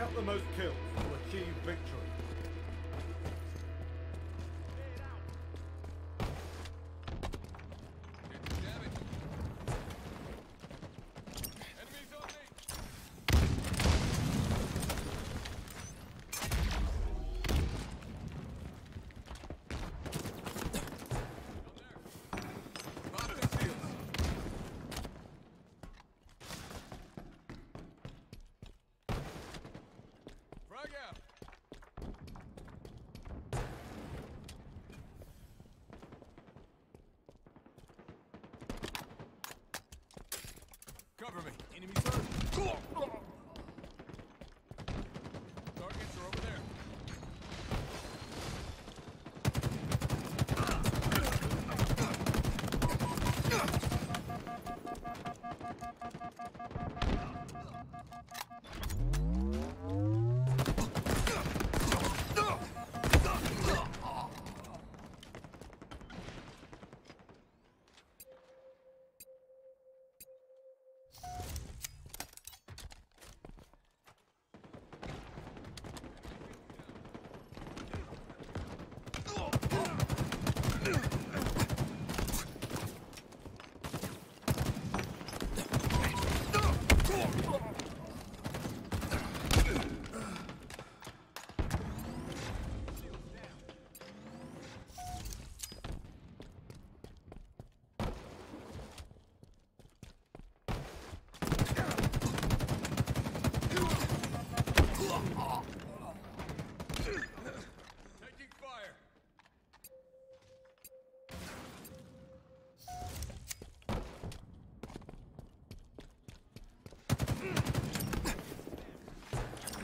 out the most kills to achieve victory.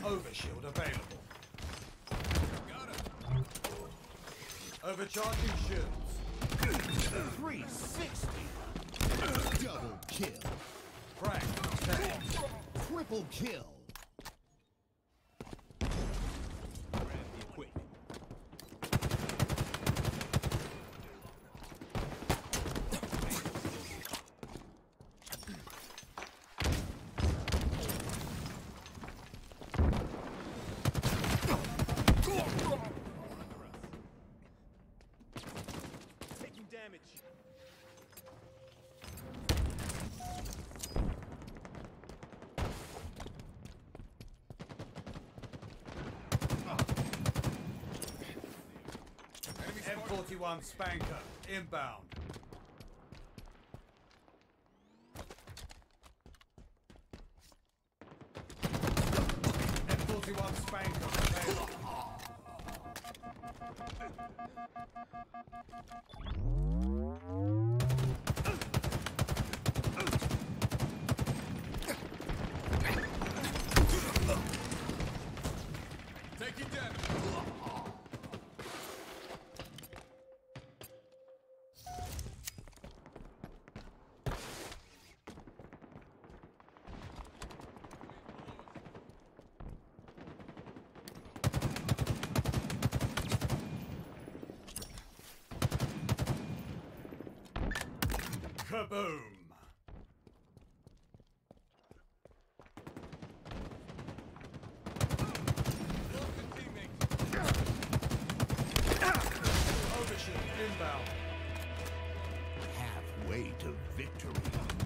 Overshield available. Overcharging shields. 360. Double kill. Frag. Triple kill. 41 Spanker, inbound. M41 Spanker, available. Kaboom. Lost a teammate. Overshield. Inbound. Halfway to victory.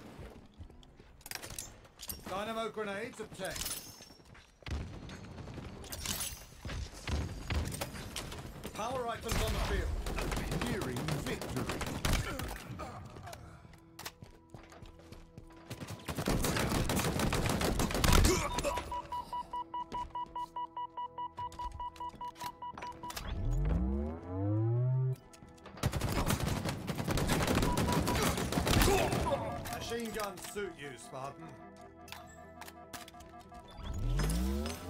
Dynamo grenades obtained. Power items on the field. Nearing victory. Machine guns suit you, Spartan.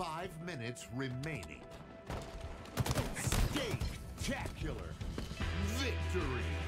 Five minutes remaining. Steaktacular. Victory.